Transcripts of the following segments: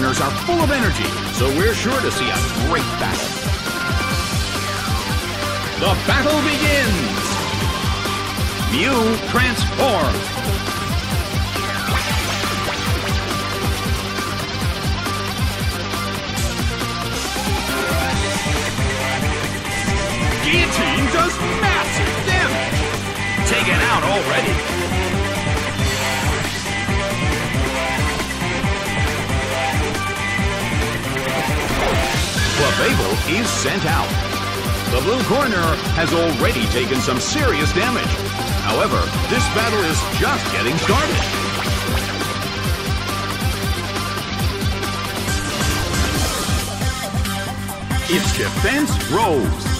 corners are full of energy, so we're sure to see a great battle. The battle begins! Mew transform! Guillotine does massive damage! Taken out already! Clefable is sent out. The blue corner has already taken some serious damage. However, this battle is just getting started. Its defense rose.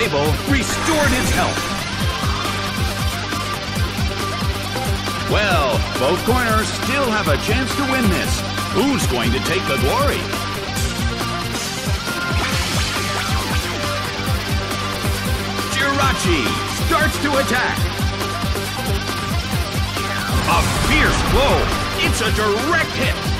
Clefable restored its health. Well, both corners still have a chance to win this. Who's going to take the glory? Jirachi starts to attack. A fierce blow. It's a direct hit.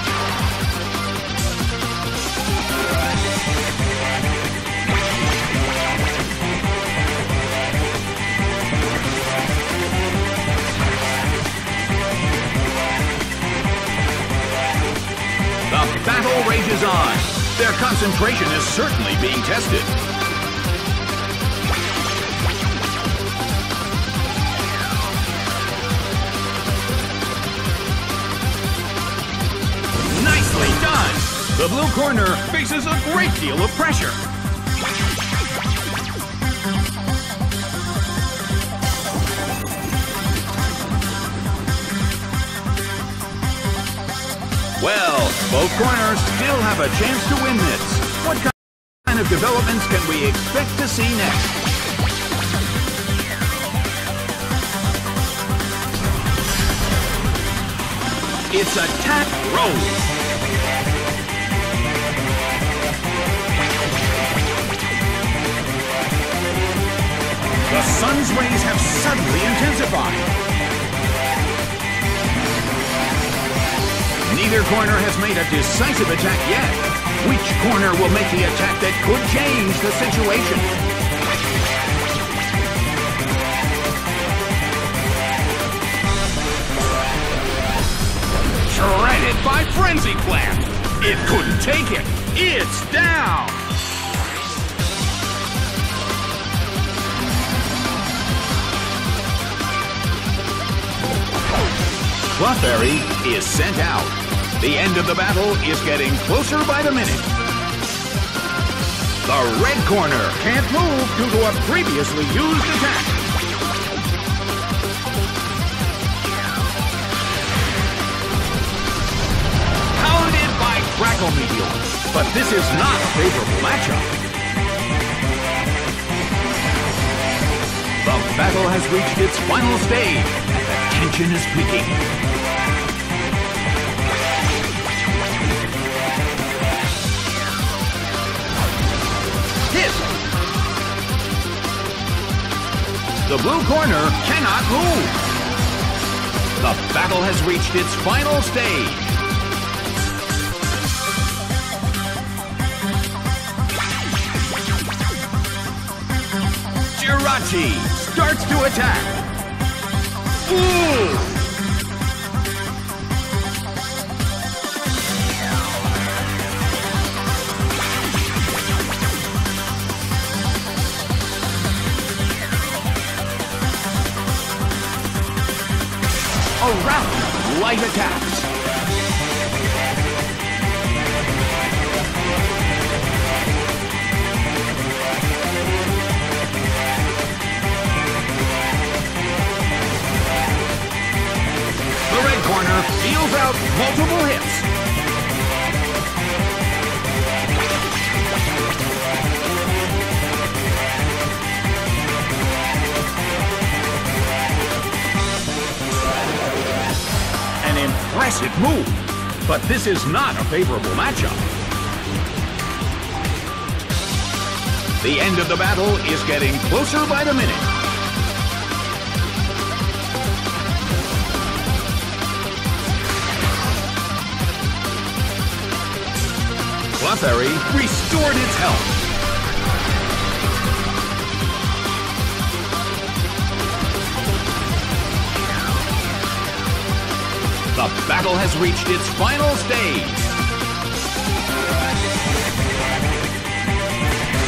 Their concentration is certainly being tested. Nicely done! The blue corner faces a great deal of pressure. Well, both corners still have a chance to win this. What kind of developments can we expect to see next? Its attack rose. The sun's rays have suddenly intensified. Neither corner has made a decisive attack yet. Which corner will make the attack that could change the situation? Shredded by Frenzy Plant. It couldn't take it. It's down. Clefairy is sent out. The end of the battle is getting closer by the minute. The red corner can't move due to a previously used attack. Pounded by Draco Meteor. But this is not a favorable matchup. The battle has reached its final stage, and the tension is peaking. The blue corner cannot move. The battle has reached its final stage. Jirachi starts to attack. Ooh! Rapid, light attacks. The red corner deals out multiple hits. Move. But this is not a favorable matchup. The end of the battle is getting closer by the minute. Clefairy restored its health. The battle has reached its final stage.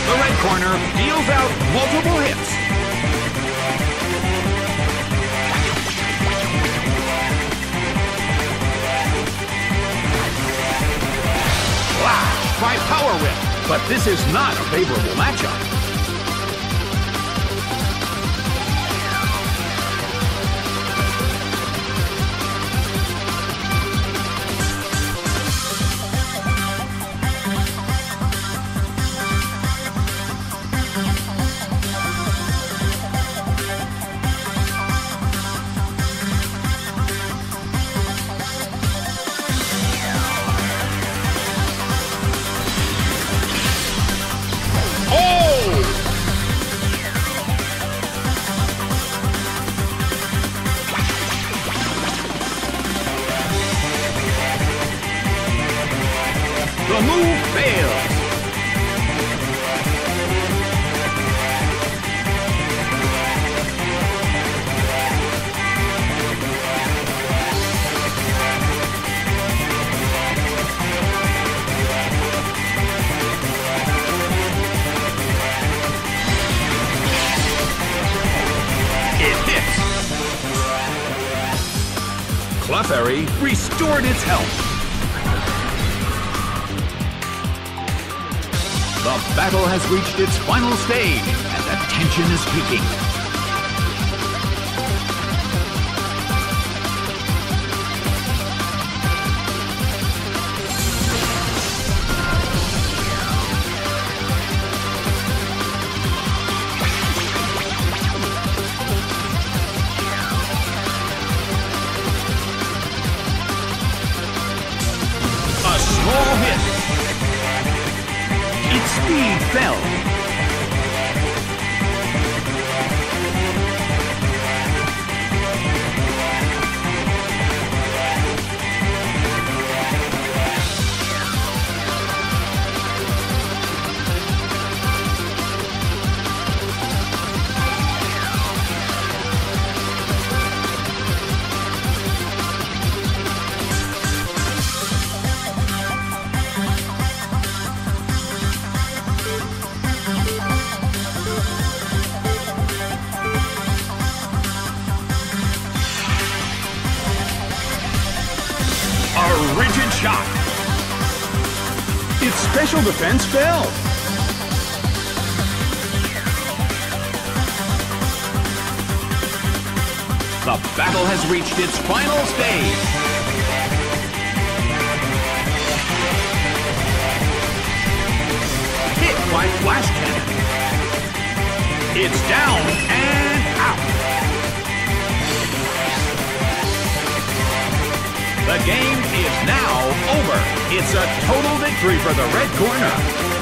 The red corner deals out multiple hits. Flash by Power Whip, but this is not a favorable matchup. Move fails. Clefairy restored its health. Battle has reached its final stage, and the tension is peaking. Special defense fell. The battle has reached its final stage. Hit by Flash Cannon. It's down and out. The game is now over. It's a total victory for the red corner.